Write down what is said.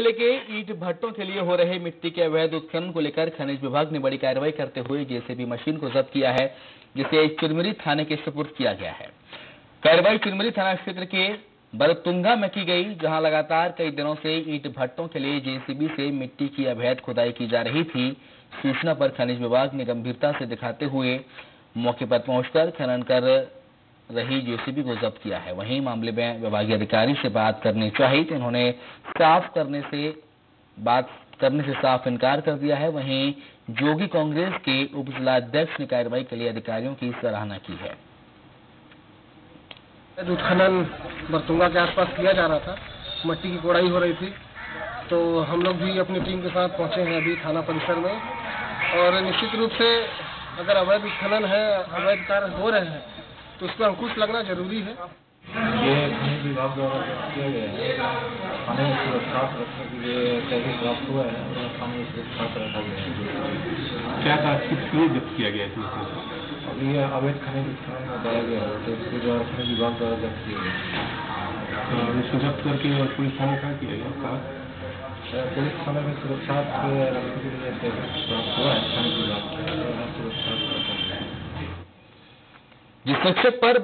ज़िले के ईट भट्टों के लिए हो रहे मिट्टी के अवैध उत्खनन को लेकर खनिज विभाग ने बड़ी कार्रवाई करते हुए जेसीबी मशीन को जब्त किया है, जिसे चिरमिरी थाने के सुपुर्द किया गया है। कार्रवाई चिरमिरी थाना क्षेत्र के बरतुंगा में की गई, जहाँ लगातार कई दिनों से ईट भट्टों के लिए जेसीबी से मिट्टी की अवैध खुदाई की जा रही थी, सूचना पर खनिज विभाग ने गंभीरता से दिखाते हुए मौके पर पहुंचकर खनन कर रही जेसीबी को जब्त किया है। वहीं मामले में विभागीय अधिकारी से बात करनी चाहिए तो उन्होंने साफ़ करने से बात करने से साफ़ इनकार कर दिया है। वहीं जोगी कांग्रेस के उप जिलाध्यक्ष ने कार्रवाई के लिए अधिकारियों की सराहना की है। उत्खनन बरतुंगा के आसपास किया जा रहा था। मट्टी की कोड़ाई हो रही थी। तो हम लोग भी अपनी टीम के साथ पहुँचे हैं अभी थाना परिसर में। और निश्चित रूप से अगर अवैध उत्खनन है, अवैध कार्य हो रहे हैं तो उस पर अंकुश लगना ज़रूरी है। ये खनिज विभाग द्वारा जब्त किया गया है। खाने में सुरक्षा रखने के लिए टैगी प्राप्त हुआ है और खाने में सुरक्षा रखा गया है। क्या था? किस लिए जब्त किया गया इसमें अब ये अवैध खनिज उत्खनन में पाया गया है तो इसके द्वारा खनिज विभाग द्वारा जब्त किया गया तो इसको जब्त करके और पुलिस थाने क्या किया गया? कहा? पुलिस थाने में सुरक्षा रखने के लिए टैगी प्राप्त हुआ है खनिज विभाग से सुरक्षा रखा गया है जिस शिक्षक पर